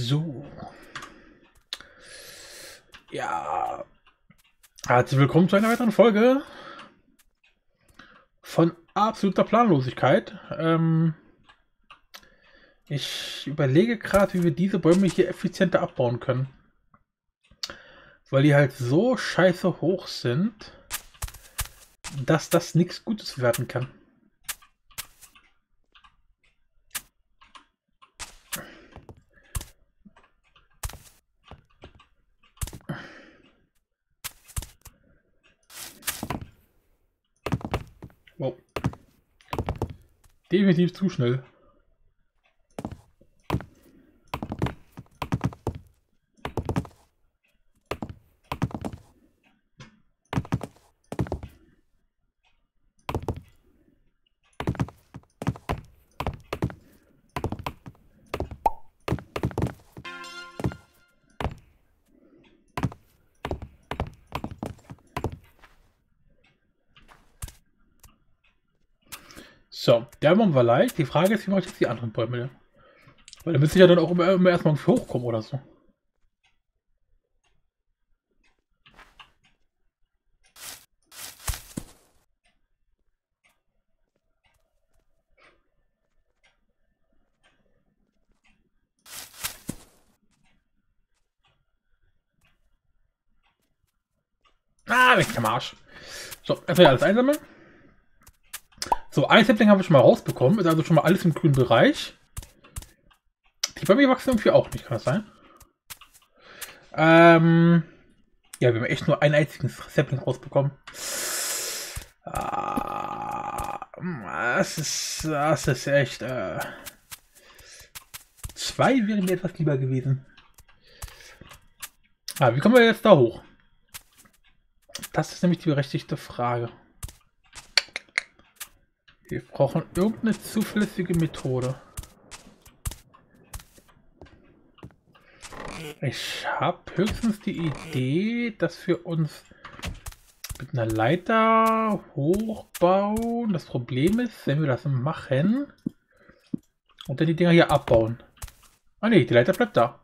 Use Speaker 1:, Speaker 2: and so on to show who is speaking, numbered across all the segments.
Speaker 1: So. Ja. Herzlich willkommen zu einer weiteren Folge von absoluter Planlosigkeit. Ähm, ich überlege gerade, wie wir diese Bäume hier effizienter abbauen können. Weil die halt so scheiße hoch sind, dass das nichts Gutes werden kann. Wow. Definitiv zu schnell. So, der Baum war leicht. Die Frage ist, wie mache ich jetzt die anderen Bäume? Weil da müsste ich ja dann auch immer, immer erstmal hochkommen oder so. Ah, weg am Arsch. So, erstmal alles einsammeln. So, ein Sapling habe ich schon mal rausbekommen. Ist also schon mal alles im grünen Bereich. Die bei mir wachsen irgendwie auch nicht, kann das sein? Ähm, ja, wir haben echt nur einen einzigen Sapling rausbekommen. Ah, das ist, das ist echt. Äh, zwei wären mir etwas lieber gewesen. Ah, wie kommen wir jetzt da hoch? Das ist nämlich die berechtigte Frage. Wir brauchen irgendeine zuverlässige Methode. Ich habe höchstens die Idee, dass wir uns mit einer Leiter hochbauen. Das Problem ist, wenn wir das machen und dann die Dinger hier abbauen. Ah ne, die Leiter bleibt da.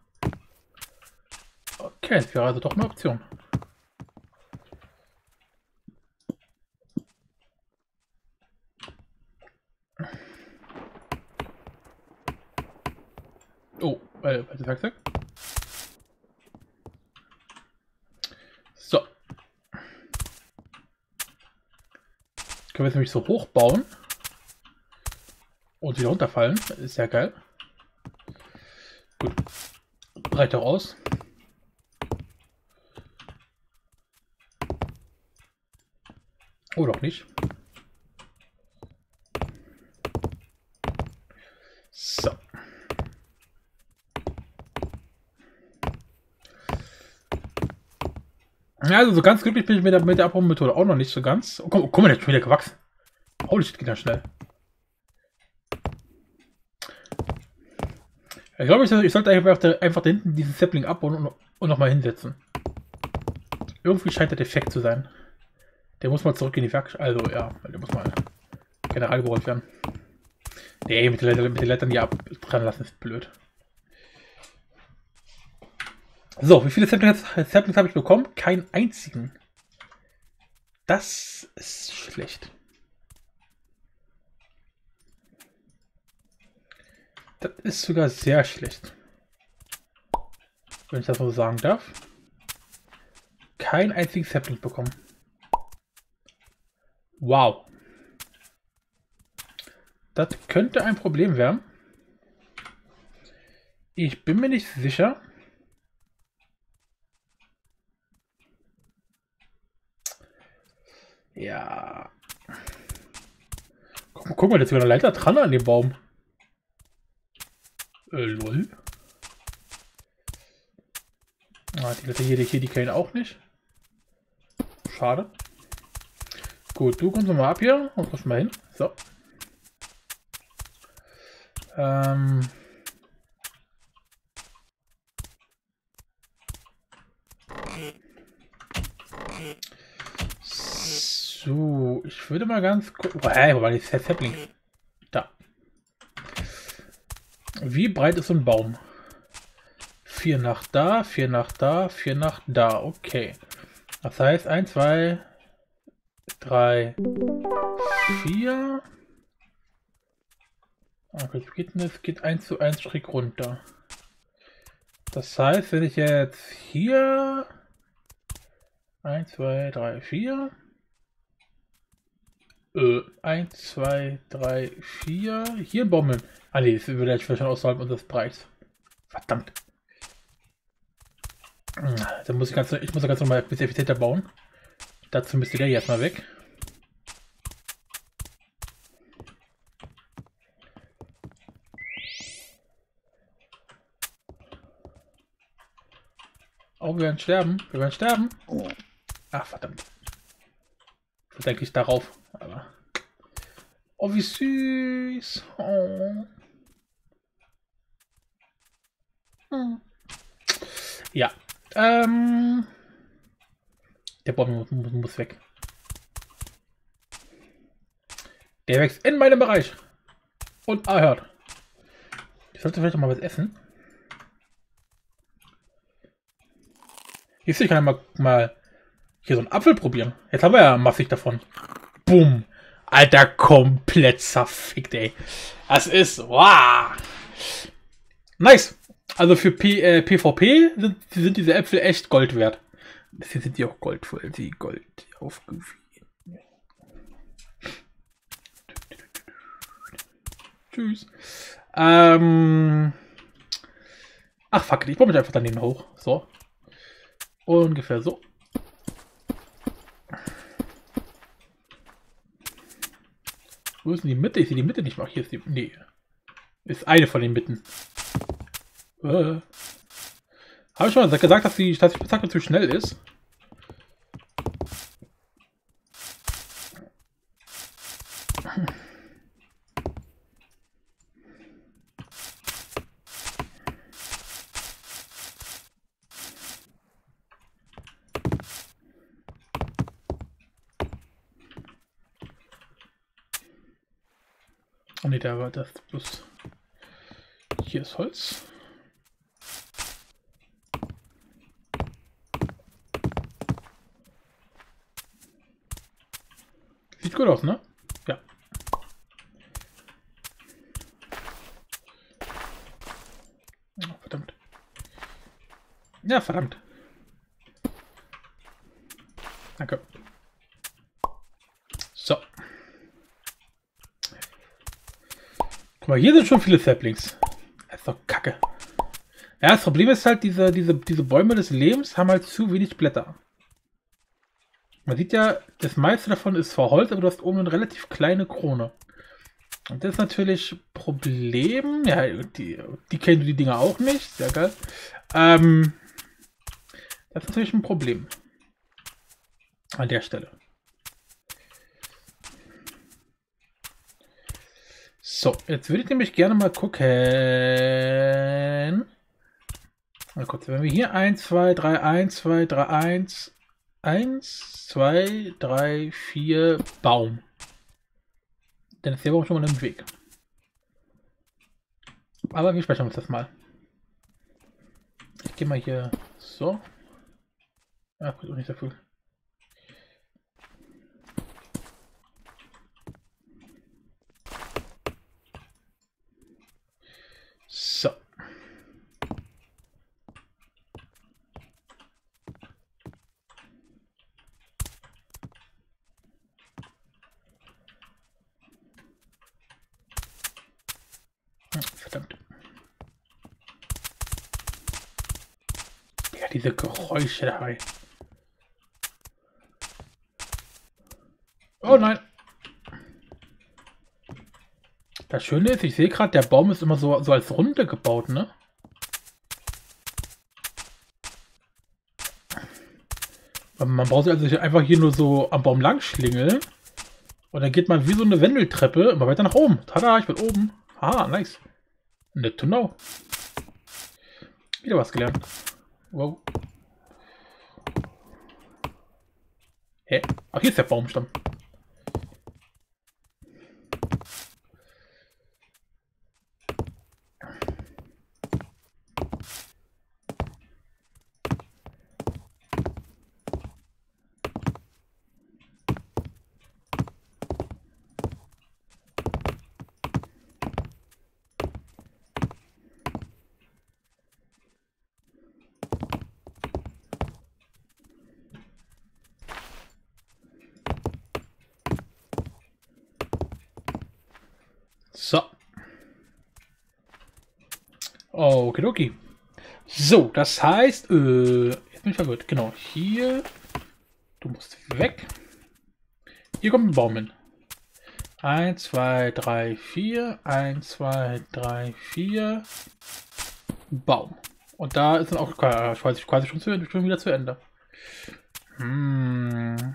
Speaker 1: Okay, das wäre also doch eine Option. Äh, warte, zack, zack. So. Können wir jetzt nämlich so hoch bauen. Und wieder runterfallen. Ist ja geil. Gut. Breiter aus. Oh, doch nicht. So. Ja, also so ganz glücklich bin ich mit der, mit der Abbau-Methode auch noch nicht so ganz. Oh, guck, guck mal, der ist schon wieder gewachsen. Holy shit, geht das schnell. Ich glaube, ich, ich sollte einfach, einfach da hinten diesen Sapling abbauen und, und nochmal hinsetzen. Irgendwie scheint der defekt zu sein. Der muss mal zurück in die Werkstatt. Also, ja, der muss mal general geräumt werden. Nee, mit den Lettern, mit den Lettern die ab dran lassen ist blöd. So, wie viele Samples, Samples habe ich bekommen? Keinen einzigen. Das ist schlecht. Das ist sogar sehr schlecht. Wenn ich das so sagen darf. Kein einziges Sapling bekommen. Wow. Das könnte ein Problem werden. Ich bin mir nicht sicher. Ja. Guck, guck mal, da ist sogar eine Leiter dran an dem Baum. Äh, lol. Ah, die Leiter hier, die, hier, die kennen auch nicht. Schade. Gut, du kommst mal ab hier und kommst mal hin. So. Ähm. So, ich würde mal ganz kurz. Oh, hey, wo war die Sapling? Da. Wie breit ist so ein Baum? vier nach da, vier nach da, vier nach da. Okay. Das heißt 1, 2, 3, 4. Okay, es geht, es geht 1 zu 1 schräg runter. Das heißt, wenn ich jetzt hier 1, 2, 3, 4 äh, 1, 2, 3, 4 hier Bomben. Ah ne, das würde ich vielleicht schon außerhalb unseres Bereichs. Verdammt. Dann muss ich ganz, ich muss ganz normal ein bisschen effizienter bauen. Dazu müsste der jetzt mal weg. Oh, wir werden sterben. Wir werden sterben. Ach, verdammt. Ich wollte eigentlich darauf, aber... Oh, wie süß. Oh. Hm. Ja. Ähm... Der Baum muss, muss weg. Der wächst in meinem Bereich. Und ah, hört. Ich sollte vielleicht mal was essen. Jetzt ich kann ja mal, mal hier so einen Apfel probieren. Jetzt haben wir ja massig davon. Bumm. Alter, komplett zerfickt, ey. Das ist, wow. Nice. Also für P, äh, PvP sind, sind diese Äpfel echt Gold wert. Hier sind die auch Gold, weil sie Gold aufgewiesen. Tschüss. Ähm. Ach fuck, ich baue mich einfach daneben hoch. So. Ungefähr so. Wo ist denn die Mitte? Ich sehe die Mitte nicht mal. Hier ist die. Nee. Ist eine von den Mitten. Äh. Habe ich schon mal gesagt, dass die, Spitzhacke zu schnell ist? Da war das plus. Hier ist Holz. Sieht gut aus, ne? Ja. Oh, verdammt. Ja, verdammt. Danke. So. Guck mal, hier sind schon viele Saplings. Das ist doch kacke. Ja, das Problem ist halt, diese, diese, diese Bäume des Lebens haben halt zu wenig Blätter. Man sieht ja, das meiste davon ist zwar Holz, aber du hast oben eine relativ kleine Krone. Und das ist natürlich Problem. Ja, die, die kennen die Dinger auch nicht. Sehr geil. Ähm, das ist natürlich ein Problem. An der Stelle. So, jetzt würde ich nämlich gerne mal gucken. Mal kurz, wenn wir hier 1, 2, 3, 1, 2, 3, 1, 1, 2, 3, 4, Baum. Dann ist der Baum schon mal im Weg. Aber wir speichern uns das mal. Ich gehe mal hier so. Ach, gut, nicht so viel. Diese Geräusche dabei. Oh nein. Das Schöne ist, ich sehe gerade, der Baum ist immer so, so als Runde gebaut, ne? Man braucht sich also einfach hier nur so am Baum lang schlingeln. Und dann geht man wie so eine Wendeltreppe immer weiter nach oben. Tada, ich bin oben. Ah, nice. Net to know. Wieder was gelernt. Wow. Hä? Ach, hier ist der Baumstamm. So. Okidoki. So, das heißt, äh, jetzt bin ich verwirrt. Genau, hier. Du musst weg. Hier kommt ein Baum hin. 1, 2, 3, 4. 1, 2, 3, 4. Baum. Und da ist dann auch quasi, quasi schon, zu, schon wieder zu Ende. Hm.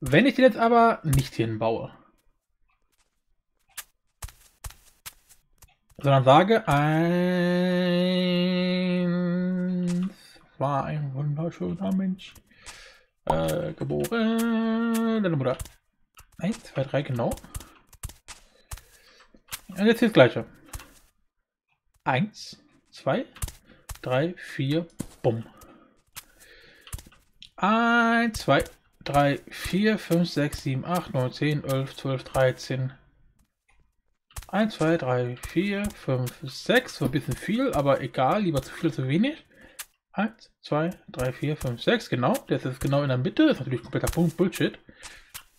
Speaker 1: Wenn ich den jetzt aber nicht hinbaue, sondern sage, eins war ein wunderschöner Mensch, äh, geboren, deine Mutter. 1, 2, 3, genau. Und jetzt das gleiche. 1, 2, 3, 4, bumm. 1, 2, 3, 4, 5, 6, 7, 8, 9, 10, 11, 12, 13. 1, 2, 3, 4, 5, 6. So ein bisschen viel, aber egal. Lieber zu viel, zu wenig. 1, 2, 3, 4, 5, 6. Genau. Der ist jetzt genau in der Mitte. Das ist natürlich kompletter Punkt Bullshit.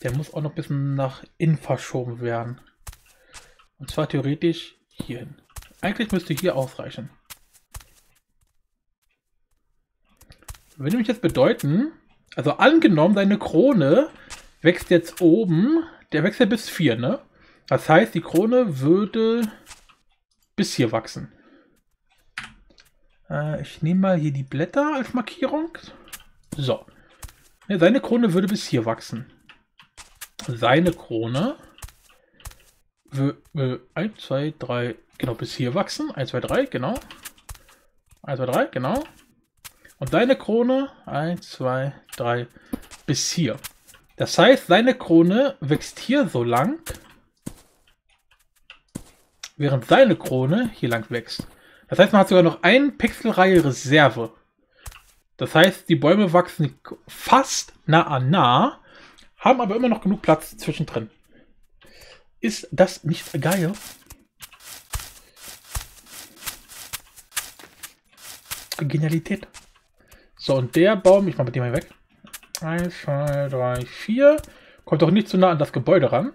Speaker 1: Der muss auch noch ein bisschen nach innen verschoben werden. Und zwar theoretisch hierhin. Eigentlich müsste hier ausreichen. Würde mich jetzt bedeuten, also angenommen, deine Krone wächst jetzt oben, der wächst ja bis 4, ne? Das heißt, die Krone würde bis hier wachsen. Äh, ich nehme mal hier die Blätter als Markierung. So. Ja, seine Krone würde bis hier wachsen. Seine Krone würde 1, 2, 3, genau, bis hier wachsen. 1, 2, 3, genau. 1, 2, 3, genau. Und seine Krone 1, 2, 3 bis hier. Das heißt, seine Krone wächst hier so lang, während seine Krone hier lang wächst. Das heißt, man hat sogar noch ein Pixelreihe Reserve. Das heißt, die Bäume wachsen fast nah an nah, haben aber immer noch genug Platz zwischendrin. Ist das nicht geil? Genialität. So, und der Baum, ich mache mit dem mal weg. 1, 2, 3, 4. Kommt doch nicht zu nah an das Gebäude ran.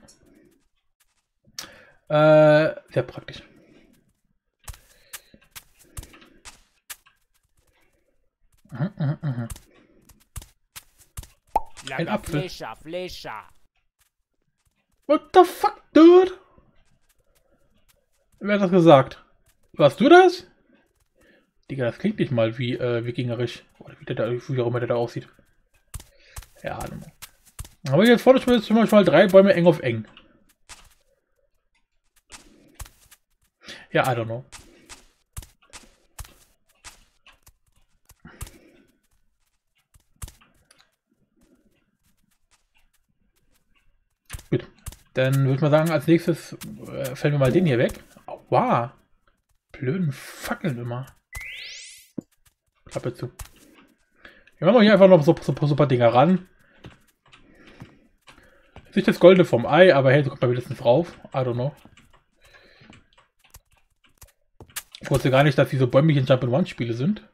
Speaker 1: Äh, sehr praktisch. Mhm, mhm, mhm. Ein Apfel. Flecha, Flecha. What the fuck, dude? Wer hat das gesagt? Warst du das? Digga, das klingt nicht mal wie äh, wikingerisch. Oder wie, der da, wie auch immer der da aussieht. Ja, aber jetzt vorne schon zum Beispiel drei Bäume eng auf eng. Ja, I don't know. Gut. Dann würde man sagen, als nächstes äh, fällen wir mal den hier weg. Wow. Blöden Fackeln immer. Klappe zu. Wir machen hier einfach noch so, so, so ein paar Dinger ran. Nicht das Goldene vom Ei, aber hey, so kommt man wenigstens drauf. I don't know. Ich wusste gar nicht, dass diese Bäumchen Jump-and-One-Spiele sind.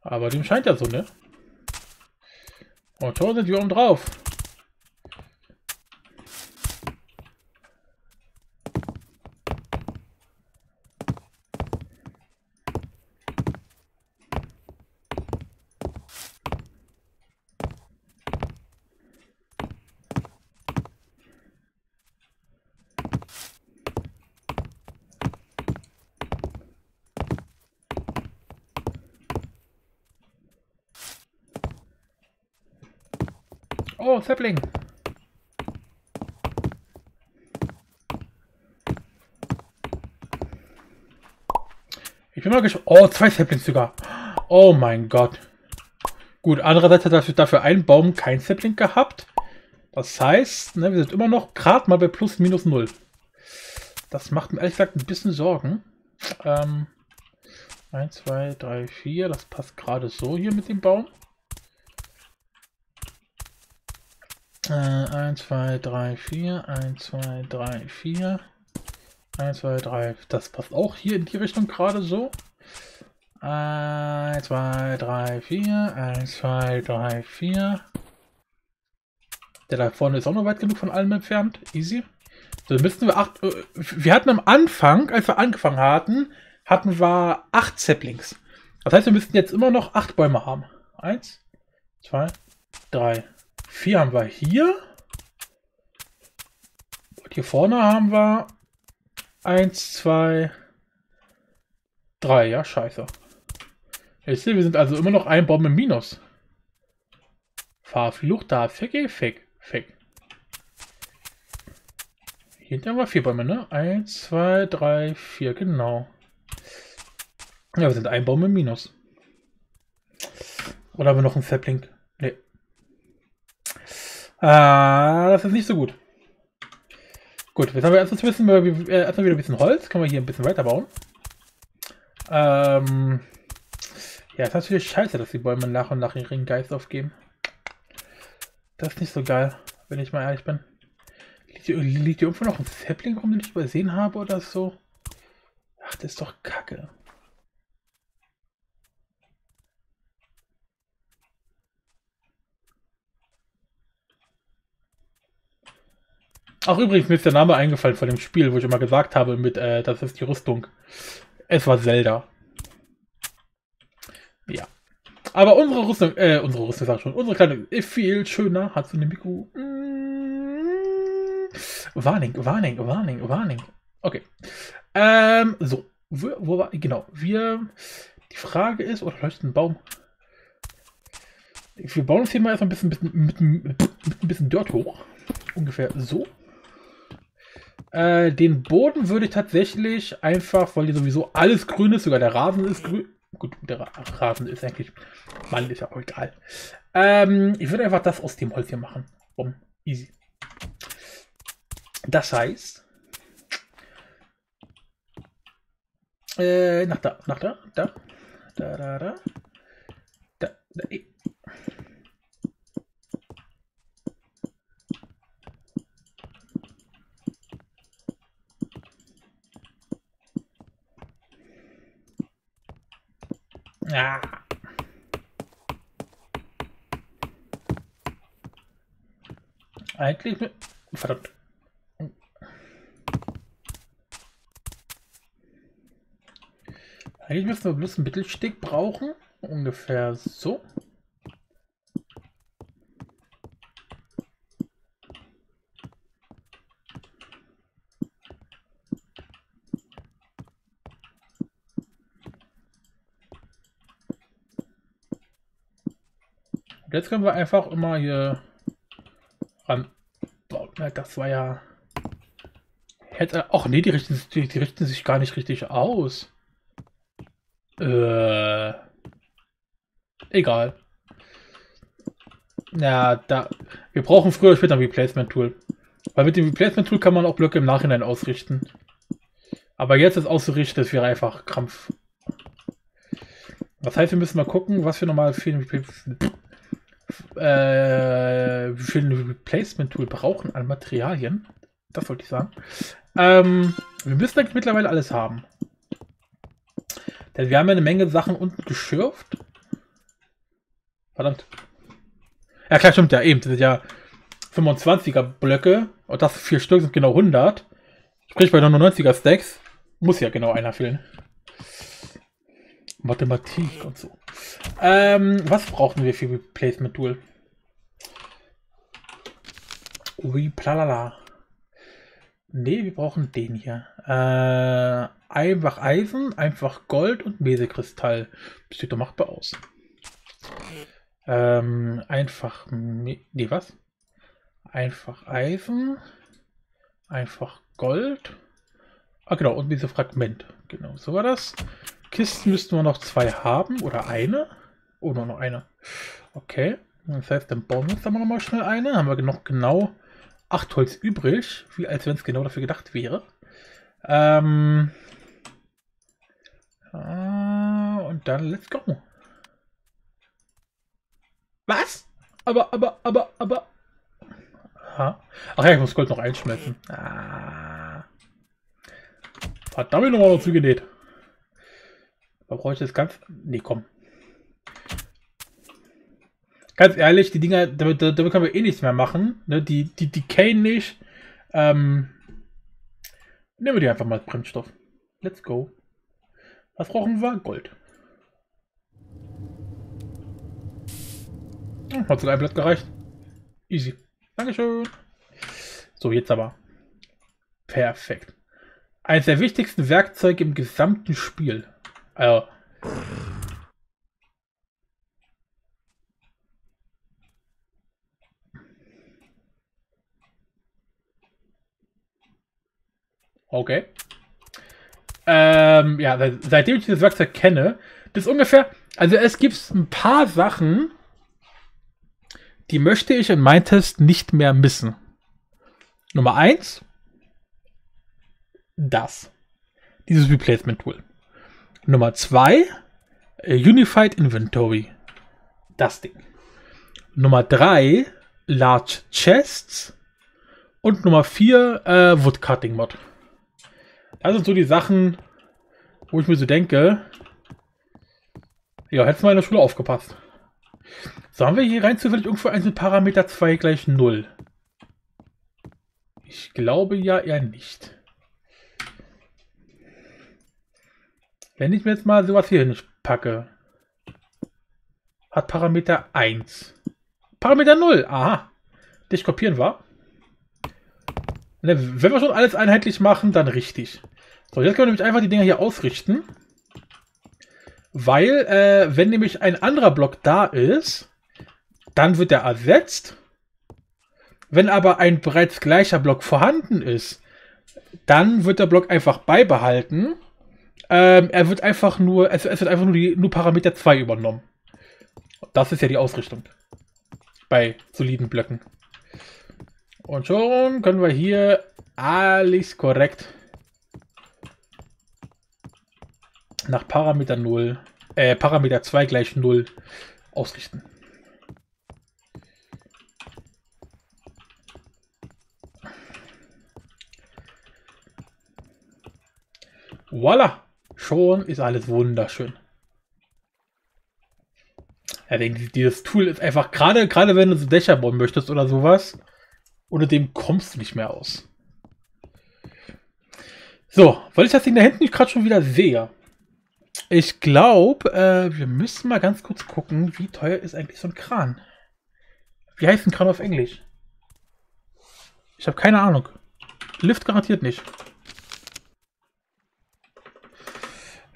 Speaker 1: Aber dem scheint ja so, ne? Und schon sind wir oben drauf. Sapling. Ich bin mal gespannt. Oh, zwei Saplings sogar. Oh mein Gott. Gut, andererseits hat dafür, dafür ein Baum kein Sapling gehabt. Das heißt, ne, wir sind immer noch gerade mal bei plus minus null. Das macht mir ehrlich gesagt ein bisschen Sorgen. Ähm, 1, 2, 3, 4. Das passt gerade so hier mit dem Baum. Äh, 1, 2, 3, 4, 1, 2, 3, 4, 1, 2, 3, das passt auch hier in die Richtung gerade so. 1, 2, 3, 4. 1, 2, 3, 4. Der da vorne ist auch noch weit genug von allem entfernt. Easy. So, müssten wir acht. Äh, wir hatten am Anfang, als wir angefangen hatten, hatten wir acht Saplings. Das heißt, wir müssten jetzt immer noch acht Bäume haben. Eins, zwei, drei, vier haben wir hier. Und hier vorne haben wir eins, zwei, drei. Ja, scheiße. Ich sehe, wir sind also immer noch ein Baum im Minus. Verflucht da. Fick, fick, fick. Hier haben wir vier Bäume, ne? Eins, zwei, drei, vier, genau. Ja, wir sind ein Baum im Minus. Oder haben wir noch einen Sapling? Ah, das ist nicht so gut. Gut, jetzt haben wir erstmal wissen, wir, äh, erstmal wieder ein bisschen Holz. Können wir hier ein bisschen weiterbauen. Ähm, ja, ist natürlich scheiße, dass die Bäume nach und nach ihren Geist aufgeben. Das ist nicht so geil, wenn ich mal ehrlich bin. Liegt hier, liegt hier irgendwo noch ein Sapling rum, den ich übersehen habe oder so? Ach, das ist doch kacke. Ach, übrigens, mir ist der Name eingefallen von dem Spiel, wo ich immer gesagt habe, mit, äh, das ist die Rüstung. Es war Zelda. Ja. Aber unsere Rüstung, äh, unsere Rüstung, sag schon, unsere Kleidung ist viel schöner. Hat so eine Mikro. Mm, Warning, Warning, Warning, Warning. Okay. Ähm, so. Wo, wo war, genau. Wir, die Frage ist, oder leuchtet ein Baum? Wir bauen uns hier mal erstmal ein bisschen, bisschen mit, mit, mit ein bisschen Dirt hoch. Ungefähr so. Äh, den Boden würde ich tatsächlich einfach, weil hier sowieso alles grün ist, sogar der Rasen ist grün. Gut, der Rasen ist eigentlich, Mann, ist ja auch egal. Ähm, ich würde einfach das aus dem Holz hier machen. Bumm, easy. Das heißt, äh, nach da, nach da, da, da, da, da, da, da, Ja. Eigentlich. Verdammt. Eigentlich müssen wir bloß einen Mittelstück brauchen. Ungefähr so. Jetzt können wir einfach immer hier ran. Das war ja. Hätte. Ach nee, die richten, die, die richten sich gar nicht richtig aus. Äh. Egal. Ja, da. Wir brauchen früher oder später ein Replacement-Tool. Weil mit dem Replacement-Tool kann man auch Blöcke im Nachhinein ausrichten. Aber jetzt ist auszurichten, das wäre einfach Krampf. Das heißt, wir müssen mal gucken, was wir nochmal für ein äh, für ein Replacement-Tool brauchen an Materialien. Das wollte ich sagen. Ähm, wir müssen eigentlich mittlerweile alles haben. Denn wir haben ja eine Menge Sachen unten geschürft. Verdammt. Ja, klar, stimmt ja eben. Das sind ja 25er Blöcke. Und das vier Stück sind genau 100. Sprich, bei 99er Stacks muss ja genau einer fehlen. Mathematik und so. Ähm, was brauchen wir für Replacement Tool? Ui, plalala. Ne, wir brauchen den hier. Äh, einfach Eisen, einfach Gold und Mesekristall. Das sieht doch machbar aus. Ähm, einfach. Ne, was? Einfach Eisen. Einfach Gold. Ah, genau, und diese Fragment. Genau, so war das. Kisten müssten wir noch zwei haben oder eine. Oh, nur noch eine. Okay. Das heißt, dann bauen wir uns da mal schnell eine. Haben wir noch genau acht Holz übrig. Wie als wenn es genau dafür gedacht wäre. Ähm. Ah, und dann let's go. Was? Aber, aber, aber, aber. Aha. Ach ja, ich muss Gold noch einschmelzen. Ah. Verdammt nochmal noch zugenäht. Aber brauche ich das ganz. Nee, komm. Ganz ehrlich, die Dinger, damit, damit können wir eh nichts mehr machen. Ne? Die, die decayen nicht. Ähm, nehmen wir die einfach mal als Brennstoff. Let's go. Was brauchen wir? Gold. Hm, hat sogar ein Blatt gereicht. Easy. Dankeschön. So, jetzt aber. Perfekt. Eines der wichtigsten Werkzeuge im gesamten Spiel. Also. Okay. Ähm, ja, seitdem ich dieses Werkzeug kenne, das ist ungefähr, also es gibt ein paar Sachen, die möchte ich in meinem Test nicht mehr missen. Nummer eins, das. Dieses Replacement Tool. Nummer zwei, äh, Unified Inventory. Das Ding. Nummer drei, Large Chests. Und Nummer vier, äh, Woodcutting Mod. Das sind so die Sachen, wo ich mir so denke, ja, hättest du mal in der Schule aufgepasst. So, haben wir hier rein zufällig irgendwo einen Parameter 2 gleich 0? Ich glaube ja eher nicht. Wenn ich mir jetzt mal sowas hier hin packe, hat Parameter 1. Parameter 0, aha. Dich kopieren war. Ne, wenn wir schon alles einheitlich machen, dann richtig. So, jetzt können wir nämlich einfach die Dinger hier ausrichten. Weil, äh, wenn nämlich ein anderer Block da ist, dann wird er ersetzt. Wenn aber ein bereits gleicher Block vorhanden ist, dann wird der Block einfach beibehalten ähm, er wird einfach nur, es, es, wird einfach nur die nur Parameter 2 übernommen. Das ist ja die Ausrichtung. Bei soliden Blöcken. Und schon können wir hier alles korrekt nach Parameter 0, äh, Parameter 2 gleich 0 ausrichten. Voila! Schon ist alles wunderschön. Ja, denke, dieses Tool ist einfach, gerade gerade wenn du so Dächer bauen möchtest oder sowas, ohne dem kommst du nicht mehr aus. So, weil ich das Ding da hinten gerade schon wieder sehe. Ich glaube, äh, wir müssen mal ganz kurz gucken, wie teuer ist eigentlich so ein Kran. Wie heißt ein Kran auf Englisch? Ich habe keine Ahnung. Lift garantiert nicht.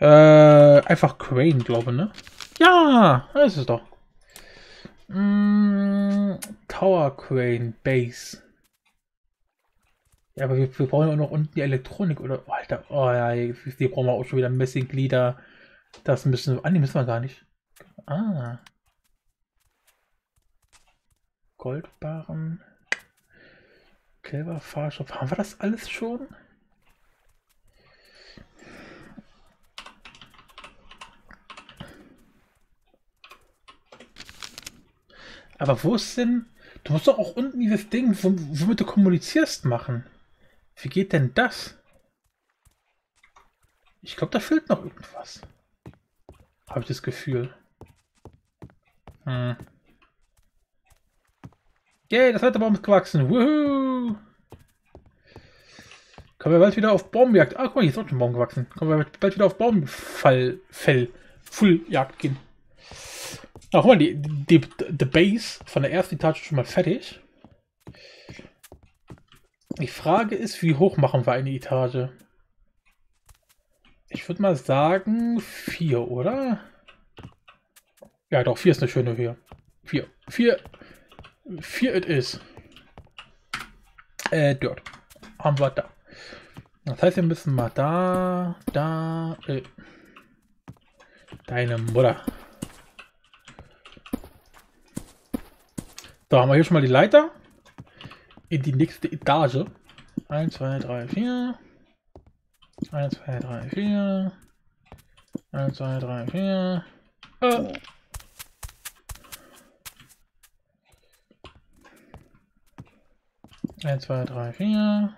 Speaker 1: Äh, einfach Crane, glaube ich, ne? Ja, das ist es doch. Mm, Tower Crane Base. Ja, aber wir, wir brauchen ja auch noch unten die Elektronik, oder? Oh, Alter, oh ja, hier brauchen wir auch schon wieder Messingglieder. Das müssen wir. Ah, die müssen wir gar nicht. Ah. Goldbarren. Silberfahrstoff. Haben wir das alles schon? Aber wo ist denn... Du musst doch auch unten dieses Ding, womit du kommunizierst, machen. Wie geht denn das? Ich glaube, da fehlt noch irgendwas. Habe ich das Gefühl. Hm. Yay, das Baum ist gewachsen. Woohoo! Kommen wir bald wieder auf Baumjagd. Ah, guck mal, hier ist auch schon ein Baum gewachsen. Kommen wir bald wieder auf Baumfall, Fell, Fulljagd gehen. Ach, guck mal, die, die, die Base von der ersten Etage schon mal fertig. Die Frage ist, wie hoch machen wir eine Etage? Ich würde mal sagen, vier, oder? Ja, doch, vier ist eine schöne Höhe. Vier. Vier. Vier it is. Äh, dort. Haben wir da. Das heißt, wir müssen mal da, da, äh, deine Mutter. Da haben wir hier schon mal die Leiter in die nächste Etage. 1, 2, 3, 4. 1, 2, 3, 4. 1, 2, 3, 4. Oh. Eins, zwei, drei, vier.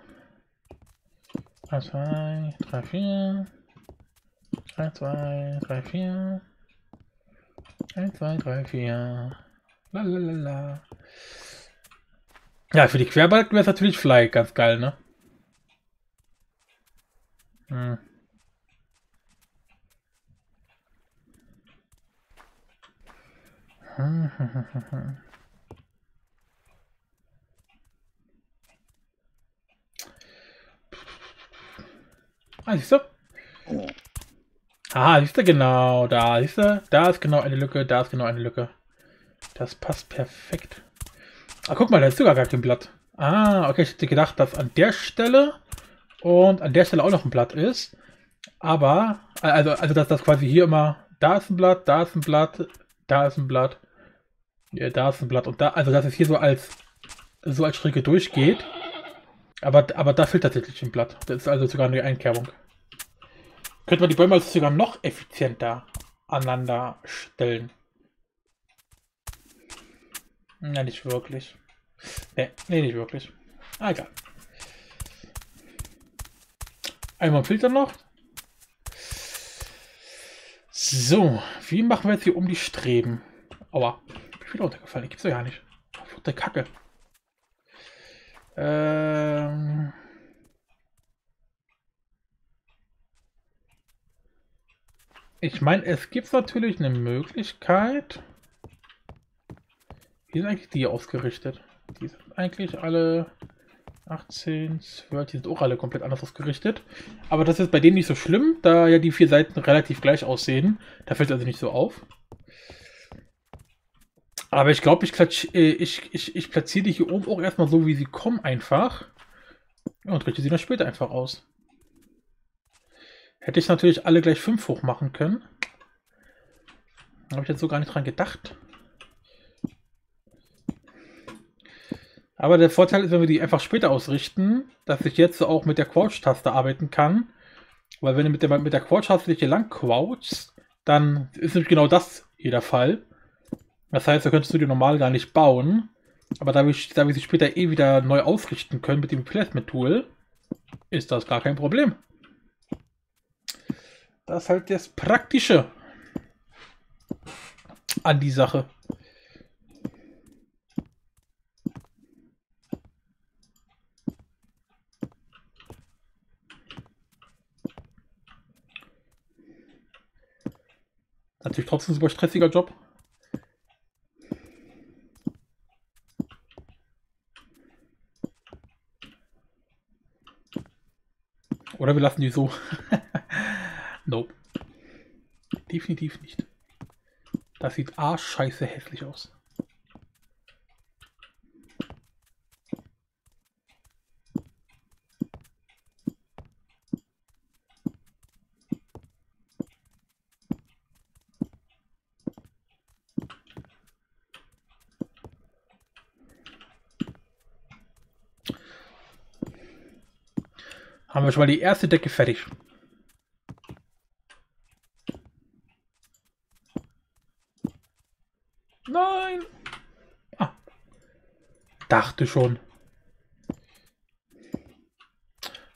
Speaker 1: Eins, zwei, drei, vier. 1, 2, 3, 4. 1, 2, 3, 4. Lalalala. Ja, für die Querbalken wäre es natürlich Fly ganz geil, ne? Hm. Ah, siehst du? Ah, siehst du genau, da, siehst du? Da ist genau eine Lücke, da ist genau eine Lücke. Das passt perfekt. Ah, guck mal, da ist sogar gar kein Blatt. Ah, okay, ich hätte gedacht, dass an der Stelle und an der Stelle auch noch ein Blatt ist. Aber, also, also dass das quasi hier immer, da ist ein Blatt, da ist ein Blatt, da ist ein Blatt, ja, da ist ein Blatt und da, also dass es hier so als, so als Strecke durchgeht. Aber, aber da fehlt tatsächlich ein Blatt. Das ist also sogar eine Einkerbung. Könnte man die Bäume also sogar noch effizienter aneinander stellen. Na, nicht wirklich. Nee, nee, nicht wirklich. Ah, egal. Einmal Filter noch. So, wie machen wir jetzt hier um die Streben? Aua, ich bin runtergefallen. Ich gibt's ja nicht. Verfluchte Kacke. Ähm. Ich meine, es gibt natürlich eine Möglichkeit. Wie sind eigentlich die ausgerichtet? Die sind eigentlich alle 18, 12, die sind auch alle komplett anders ausgerichtet. Aber das ist bei denen nicht so schlimm, da ja die vier Seiten relativ gleich aussehen. Da fällt es also nicht so auf. Aber ich glaube, ich, äh, ich, ich, ich platziere die hier oben auch erstmal so, wie sie kommen, einfach. Und richte sie dann später einfach aus. Hätte ich natürlich alle gleich 5 hoch machen können. Habe ich jetzt so gar nicht dran gedacht. Aber der Vorteil ist, wenn wir die einfach später ausrichten, dass ich jetzt auch mit der Crouch-Taste arbeiten kann. Weil wenn du mit der, mit der Crouch-Taste hier lang crouchst, dann ist nämlich genau das hier der Fall. Das heißt, da könntest du die normal gar nicht bauen. Aber da wir, da wir sie später eh wieder neu ausrichten können mit dem Placement-Tool, ist das gar kein Problem. Das ist halt das Praktische an die Sache. Natürlich trotzdem super stressiger Job. Oder wir lassen die so. nope. Definitiv nicht. Das sieht arschscheiße hässlich aus. Haben wir schon mal die erste Decke fertig. Nein! Ah. Dachte schon.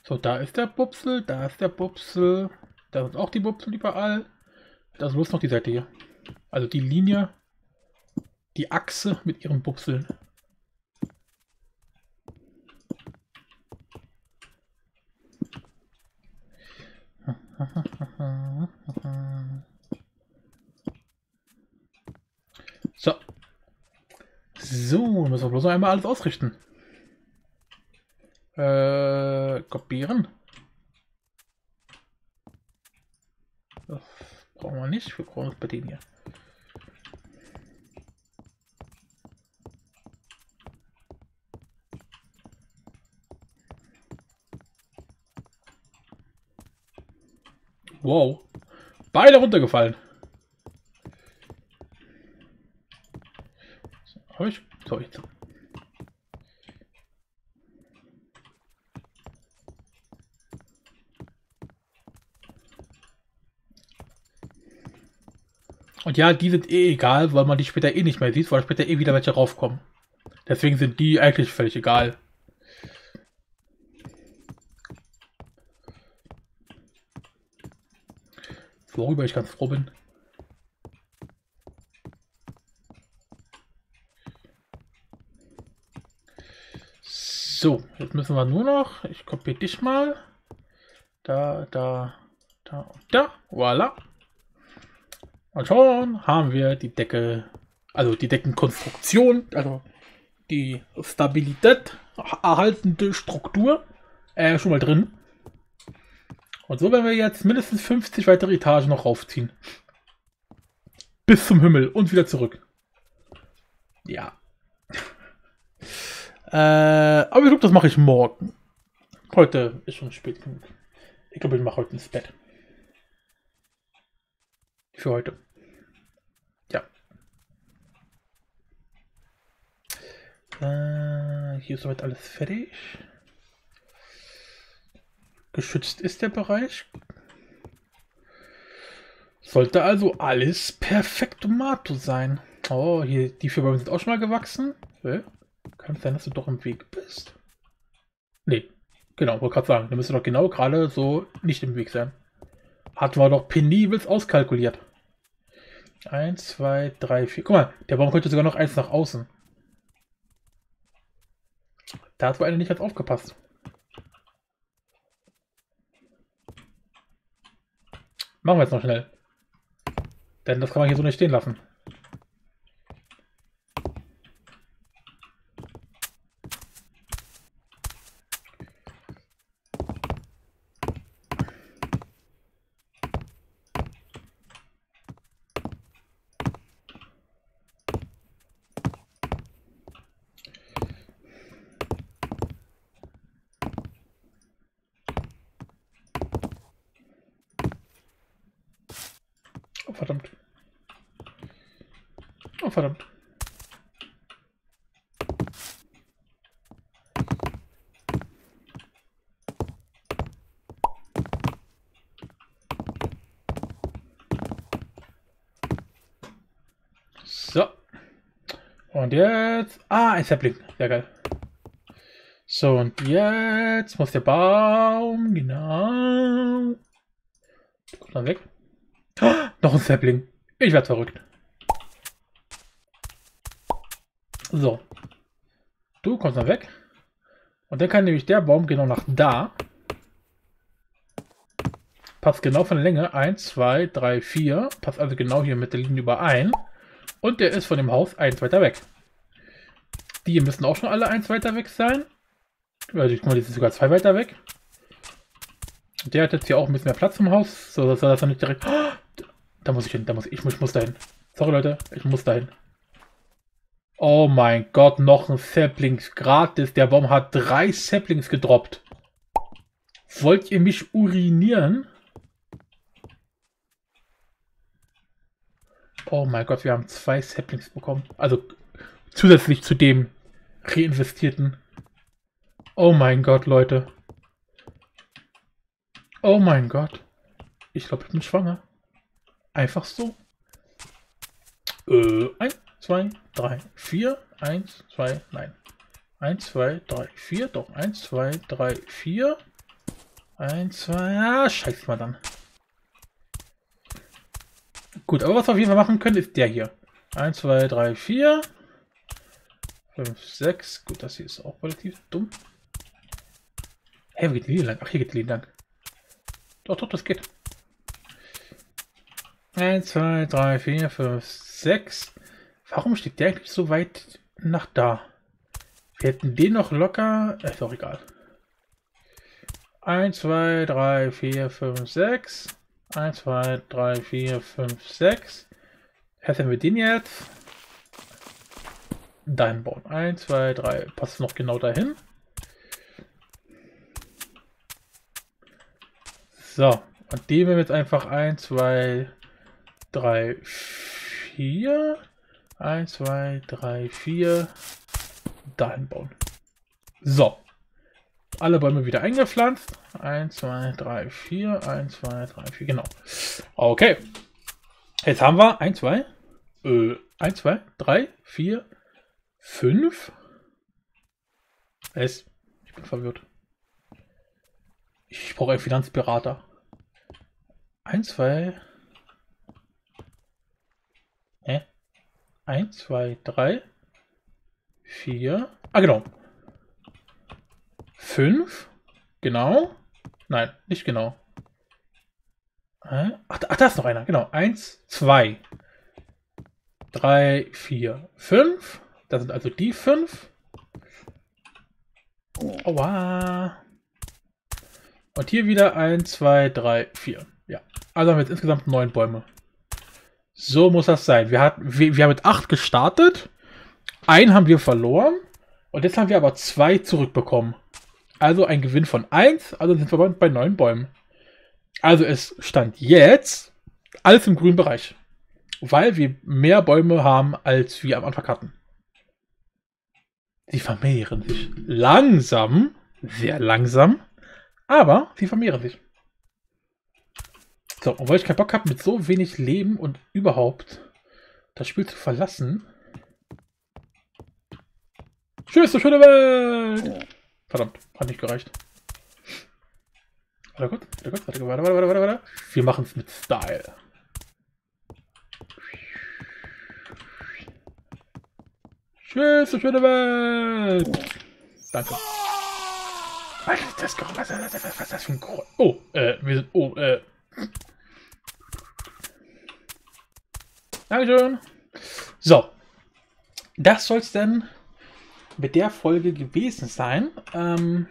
Speaker 1: So, da ist der Bupsel, da ist der Bupsel. Da sind auch die Bupsel überall. Da ist bloß noch die Seite hier. Also die Linie, die Achse mit ihren Bupseln. So. So, noch einmal alles ausrichten. Äh, kopieren. Das brauchen wir nicht. Wir brauchen es bei denen hier. Wow. Beide runtergefallen. Habe ich? So, jetzt. Und ja, die sind eh egal, weil man die später eh nicht mehr sieht, weil später eh wieder welche raufkommen. Deswegen sind die eigentlich völlig egal. Worüber ich ganz froh bin. So, jetzt müssen wir nur noch, ich kopiere dich mal. Da, da, da und da. Voila. Und schon haben wir die Decke, also die Deckenkonstruktion, also die Stabilität erhaltende Struktur äh, schon mal drin. Und so werden wir jetzt mindestens 50 weitere Etagen noch raufziehen. Bis zum Himmel und wieder zurück. Ja. Äh, aber ich glaube, das mache ich morgen. Heute ist schon spät genug. Ich glaube, ich mache heute ins Bett. Für heute. Ja. Äh, hier ist soweit alles fertig. Geschützt ist der Bereich. Sollte also alles perfektomato sein. Oh, hier, die vier Bäume sind auch schon mal gewachsen. Okay. Kann es sein, dass du doch im Weg bist? Nee, genau, wollte gerade sagen, da müsste doch genau gerade so nicht im Weg sein. Hatten wir doch penibels auskalkuliert. Eins, zwei, drei, vier. Guck mal, der Baum könnte sogar noch eins nach außen. Da hat wohl einer nicht ganz aufgepasst. Machen wir jetzt noch schnell. Denn das kann man hier so nicht stehen lassen. Verdammt. Oh, verdammt. So. Und jetzt... Ah, ein Sapling. Sehr geil. So, und jetzt muss der Baum... Genau... Kommt dann weg. Noch ein Sapling. Ich werde verrückt. So. Du kommst dann weg. Und dann kann nämlich der Baum genau nach da. Passt genau von der Länge. 1, 2, 3, 4. Passt also genau hier mit der Linie überein. Und der ist von dem Haus eins weiter weg. Die müssen auch schon alle eins weiter weg sein. Also, guck mal, die sind sogar zwei weiter weg. Der hat jetzt hier auch ein bisschen mehr Platz im Haus, so dass er das dann nicht direkt... da muss ich hin, da muss ich, ich muss, ich muss dahin. Sorry Leute, ich muss dahin. Oh mein Gott, noch ein Sapling gratis. Der Baum hat drei Saplings gedroppt. Wollt ihr mich urinieren? Oh mein Gott, wir haben zwei Saplings bekommen. Also zusätzlich zu dem reinvestierten. Oh mein Gott, Leute. Oh mein Gott. Ich glaube, ich bin schwanger. Einfach so. Äh, 1, 2, 3, 4, 1, 2, nein. 1, 2, 3, 4, doch. 1, 2, 3, 4. 1, 2, ah, scheiß mal dann. Gut, aber was wir auf jeden Fall machen können, ist der hier. 1, 2, 3, 4. 5, 6. Gut, das hier ist auch relativ dumm. Hä, hey, wo geht die Linie lang? Ach, hier geht die Linie lang. Doch, doch, das geht. 1, 2, 3, 4, 5, 6. Warum steht der eigentlich so weit nach da? Wir hätten den noch locker... Ist auch egal. 1, 2, 3, 4, 5, 6. 1, 2, 3, 4, 5, 6. Hätten wir den jetzt? Dahin bauen. 1, 2, 3. Passt noch genau dahin. So. Und die wir jetzt einfach 1, 2, 3, 4. 1, 2, 3, 4. Dahin bauen. So. Alle Bäume wieder eingepflanzt. 1, 2, 3, 4. 1, 2, 3, 4. Genau. Okay. Jetzt haben wir 1, 2. Äh, 1, 2, 3, 4, 5. Es. Ich bin verwirrt. Ich brauche einen Finanzberater. 1, 2, 1, 2, 3, 4. Ah, genau. 5. Genau. Nein, nicht genau. Ach, ach, da ist noch einer. Genau. 1, 2, 3, 4, 5. Das sind also die 5. Aua. Und hier wieder 1, 2, 3, 4. Ja. Also haben wir jetzt insgesamt 9 Bäume. So muss das sein. Wir, hatten, wir, wir haben mit 8 gestartet. Einen haben wir verloren. Und jetzt haben wir aber zwei zurückbekommen. Also ein Gewinn von 1. Also sind wir bei 9 Bäumen. Also es stand jetzt alles im grünen Bereich. Weil wir mehr Bäume haben, als wir am Anfang hatten. Sie vermehren sich langsam, sehr langsam, aber sie vermehren sich. So, weil ich keinen Bock habe, mit so wenig Leben und überhaupt das Spiel zu verlassen. Tschüss, du schöne Welt! Verdammt, hat nicht gereicht. Warte kurz, warte kurz, warte, warte, warte, warte, warte. Wir machen es mit Style. Tschüss, du schöne Welt! Danke. Was ist das was ist das für ein Geräusch? Oh, äh, wir sind, oh, äh. Dankeschön. So. Das soll es dann mit der Folge gewesen sein. Ähm,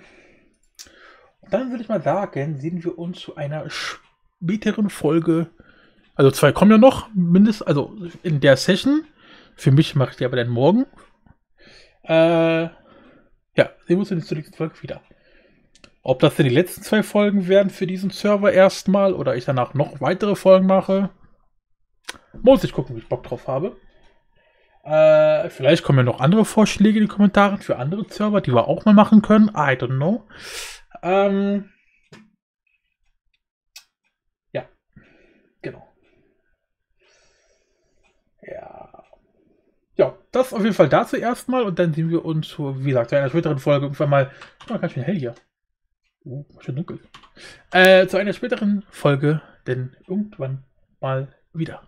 Speaker 1: dann würde ich mal sagen, sehen wir uns zu einer späteren Folge. Also zwei kommen ja noch, mindestens, also in der Session. Für mich mache ich die aber dann morgen. Äh, ja, sehen wir uns in der nächsten Folge wieder. Ob das denn die letzten zwei Folgen werden für diesen Server erstmal oder ich danach noch weitere Folgen mache, muss ich gucken, wie ich Bock drauf habe. Äh, vielleicht kommen ja noch andere Vorschläge in die Kommentare für andere Server, die wir auch mal machen können. I don't know. Ähm, ja, genau. Ja. Ja, das auf jeden Fall dazu erstmal und dann sehen wir uns, wie gesagt, zu einer späteren Folge irgendwann mal. Oh, ganz schön hell hier. Uh, schön dunkel. Äh, zu einer späteren Folge, denn irgendwann mal wieder.